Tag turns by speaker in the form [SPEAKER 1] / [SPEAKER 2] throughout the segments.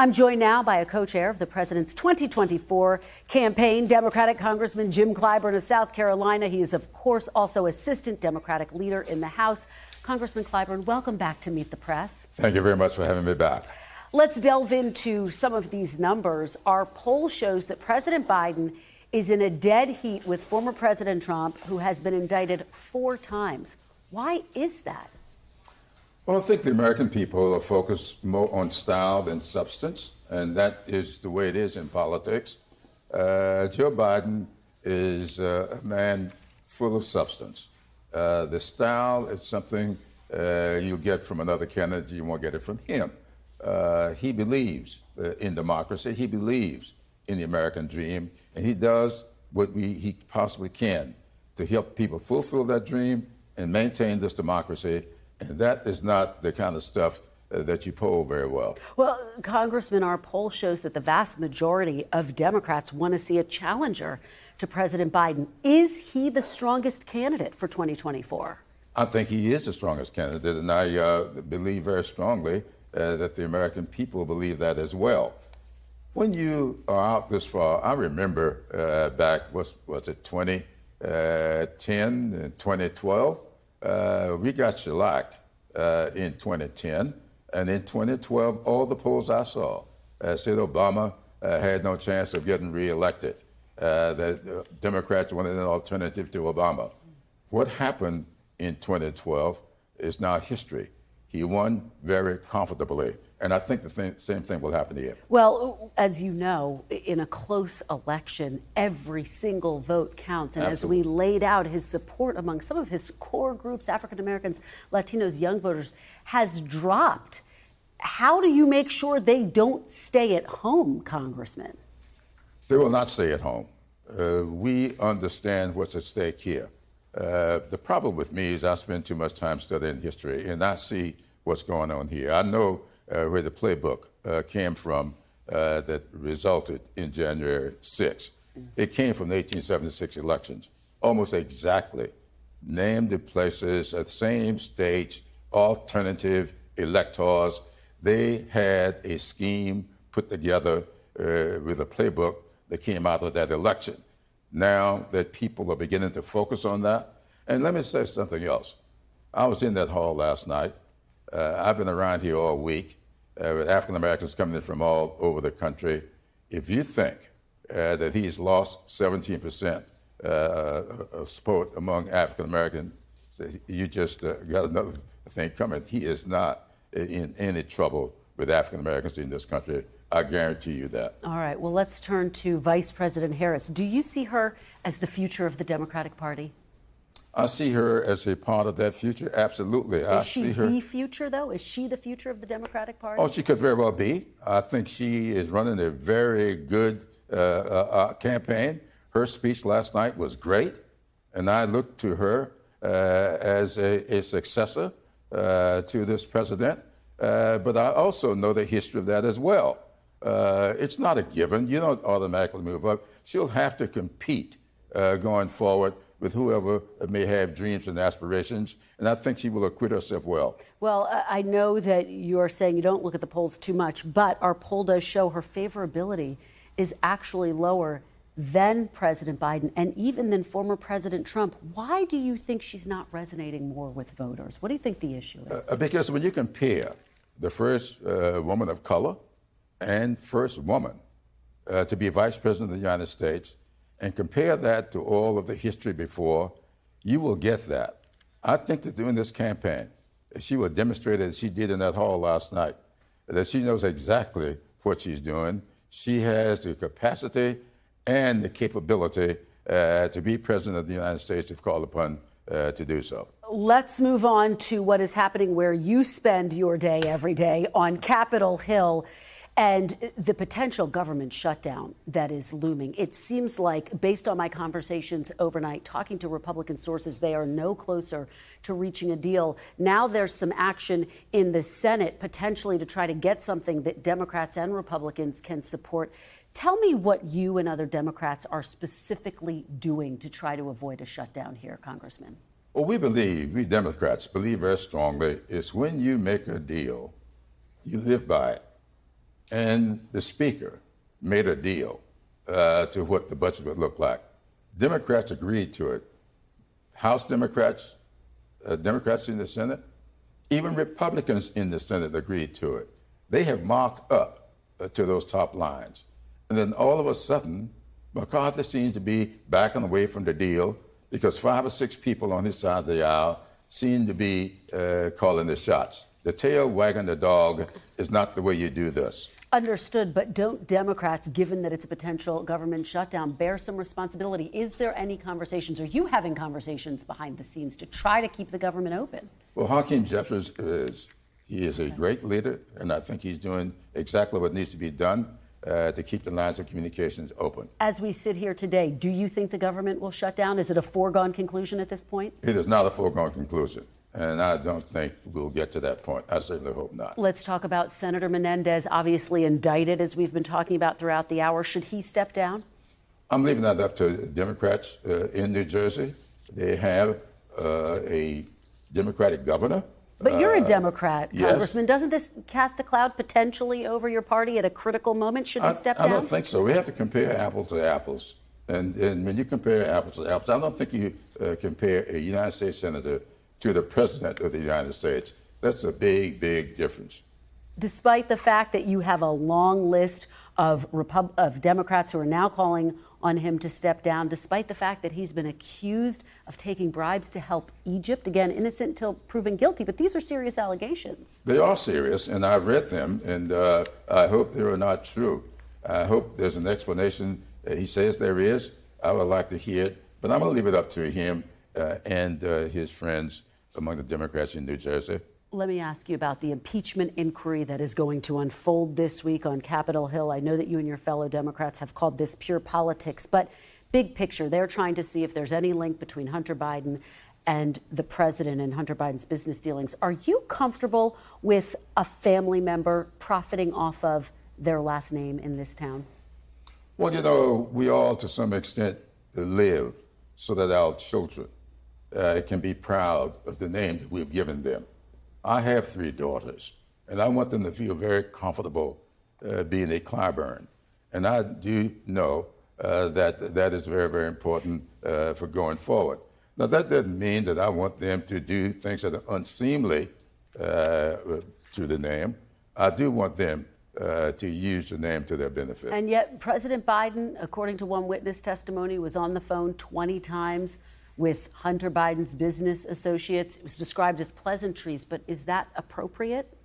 [SPEAKER 1] I'm joined now by a co chair of the president's 2024 campaign, Democratic Congressman Jim Clyburn of South Carolina. He is, of course, also Assistant Democratic Leader in the House. Congressman Clyburn, welcome back to Meet the Press.
[SPEAKER 2] Thank you very much for having me back.
[SPEAKER 1] Let's delve into some of these numbers. Our poll shows that President Biden is in a dead heat with former President Trump, who has been indicted four times. Why is that?
[SPEAKER 2] Well, I think the American people are focused more on style than substance, and that is the way it is in politics. Uh, Joe Biden is uh, a man full of substance. Uh, the style is something uh, you get from another candidate, you won't get it from him. Uh, he believes uh, in democracy, he believes in the American dream, and he does what we, he possibly can to help people fulfill that dream and maintain this democracy and that is not the kind of stuff uh, that you poll very well.
[SPEAKER 1] Well, Congressman, our poll shows that the vast majority of Democrats want to see a challenger to President Biden. Is he the strongest candidate for 2024? I
[SPEAKER 2] think he is the strongest candidate, and I uh, believe very strongly uh, that the American people believe that as well. When you are out this far, I remember uh, back, was, was it 2010 uh, and 2012? Uh, we got shellacked uh, in 2010. And in 2012, all the polls I saw uh, said Obama uh, had no chance of getting reelected. Uh, the Democrats wanted an alternative to Obama. What happened in 2012 is now history. He won very comfortably. And I think the thing, same thing will happen here.
[SPEAKER 1] Well, as you know, in a close election, every single vote counts. And Absolutely. as we laid out, his support among some of his core groups, African Americans, Latinos, young voters, has dropped. How do you make sure they don't stay at home, Congressman?
[SPEAKER 2] They will not stay at home. Uh, we understand what's at stake here. Uh, the problem with me is I spend too much time studying history, and I see what's going on here. I know uh, where the playbook uh, came from uh, that resulted in January 6. It came from the 1876 elections, almost exactly. Named the places the same states, alternative electors. They had a scheme put together uh, with a playbook that came out of that election. Now that people are beginning to focus on that, and let me say something else. I was in that hall last night. Uh, I've been around here all week uh, with African Americans coming in from all over the country. If you think uh, that he's lost 17% uh, of support among African Americans, you just uh, got another thing coming. He is not in any trouble with African Americans in this country. I guarantee you that.
[SPEAKER 1] All right. Well, let's turn to Vice President Harris. Do you see her as the future of the Democratic Party?
[SPEAKER 2] I see her as a part of that future. Absolutely.
[SPEAKER 1] Is
[SPEAKER 2] I
[SPEAKER 1] she
[SPEAKER 2] see
[SPEAKER 1] her... the future, though? Is she the future of the Democratic Party?
[SPEAKER 2] Oh, she could very well be. I think she is running a very good uh, uh, uh, campaign. Her speech last night was great, and I look to her uh, as a, a successor uh, to this president. Uh, but I also know the history of that as well. It's not a given. You don't automatically move up. She'll have to compete going forward with whoever may have dreams and aspirations. And I think she will acquit herself well.
[SPEAKER 1] Well, I know that you are saying you don't look at the polls too much, but our poll does show her favorability is actually lower than President Biden and even than former President Trump. Why do you think she's not resonating more with voters? What do you think the issue is?
[SPEAKER 2] Uh, because when you compare the first uh, woman of color and first woman uh, to be vice president of the United States, and compare that to all of the history before, you will get that. I think that during this campaign, she will demonstrate as she did in that hall last night, that she knows exactly what she's doing. She has the capacity and the capability uh, to be president of the United States if called upon uh, to do so.
[SPEAKER 1] Let's move on to what is happening where you spend your day every day on Capitol Hill and the potential government shutdown that is looming. It seems like, based on my conversations overnight, talking to Republican sources, they are no closer to reaching a deal. Now there's some action in the Senate potentially to try to get something that Democrats and Republicans can support. Tell me what you and other Democrats are specifically doing to try to avoid a shutdown here, Congressman.
[SPEAKER 2] Well, we believe, we Democrats believe very strongly, it's when you make a deal, you live by it. And the Speaker made a deal uh, to what the budget would look like. Democrats agreed to it. House Democrats, uh, Democrats in the Senate, even Republicans in the Senate agreed to it. They have marked up uh, to those top lines. And then all of a sudden, McCarthy seems to be backing away from the deal because five or six people on his side of the aisle seem to be uh, calling the shots. The tail wagging the dog is not the way you do this.
[SPEAKER 1] Understood, but don't Democrats, given that it's a potential government shutdown, bear some responsibility? Is there any conversations? Are you having conversations behind the scenes to try to keep the government open?
[SPEAKER 2] Well, Hakeem Jeffries is he is a great leader, and I think he's doing exactly what needs to be done uh, to keep the lines of communications open.
[SPEAKER 1] As we sit here today, do you think the government will shut down? Is it a foregone conclusion at this point?
[SPEAKER 2] It is not a foregone conclusion. And I don't think we'll get to that point. I certainly hope not.
[SPEAKER 1] Let's talk about Senator Menendez, obviously indicted, as we've been talking about throughout the hour. Should he step down?
[SPEAKER 2] I'm leaving that up to Democrats uh, in New Jersey. They have uh, a Democratic governor.
[SPEAKER 1] But you're a uh, Democrat,
[SPEAKER 2] yes.
[SPEAKER 1] Congressman. Doesn't this cast a cloud potentially over your party at a critical moment? Should he step
[SPEAKER 2] I
[SPEAKER 1] down?
[SPEAKER 2] I don't think so. We have to compare apples to apples. And, and when you compare apples to apples, I don't think you uh, compare a United States senator to the President of the United States. That's a big, big difference.
[SPEAKER 1] Despite the fact that you have a long list of, Repub- of Democrats who are now calling on him to step down, despite the fact that he's been accused of taking bribes to help Egypt, again, innocent until proven guilty, but these are serious allegations.
[SPEAKER 2] They are serious, and I've read them, and uh, I hope they are not true. I hope there's an explanation. He says there is. I would like to hear it, but I'm going to leave it up to him uh, and uh, his friends among the Democrats in New Jersey.
[SPEAKER 1] Let me ask you about the impeachment inquiry that is going to unfold this week on Capitol Hill. I know that you and your fellow Democrats have called this pure politics, but big picture, they're trying to see if there's any link between Hunter Biden and the president and Hunter Biden's business dealings. Are you comfortable with a family member profiting off of their last name in this town?
[SPEAKER 2] Well, you know, we all to some extent live so that our children uh, can be proud of the name that we've given them. I have three daughters, and I want them to feel very comfortable uh, being a Clyburn. And I do know uh, that that is very, very important uh, for going forward. Now, that doesn't mean that I want them to do things that are unseemly uh, to the name. I do want them uh, to use the name to their benefit.
[SPEAKER 1] And yet, President Biden, according to one witness testimony, was on the phone 20 times with Hunter Biden's business associates. It was described as pleasantries, but is that appropriate?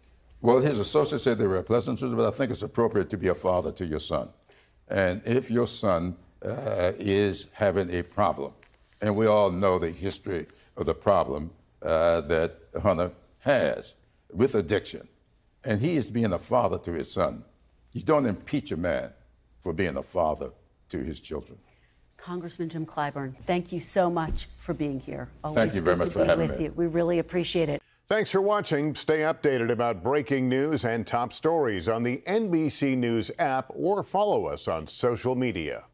[SPEAKER 2] Well, his associates said they were pleasantries, but I think it's appropriate to be a father to your son. And if your son uh, is having a problem, and we all know the history of the problem uh, that Hunter has with addiction, and he is being a father to his son, you don't impeach a man for being a father to his children.
[SPEAKER 1] Congressman Jim Clyburn, thank you so much for being here.
[SPEAKER 2] Always thank you very much for having
[SPEAKER 1] with
[SPEAKER 2] me.
[SPEAKER 1] You. We really appreciate it.
[SPEAKER 3] Thanks for watching. Stay updated about breaking news and top stories on the NBC News app or follow us on social media.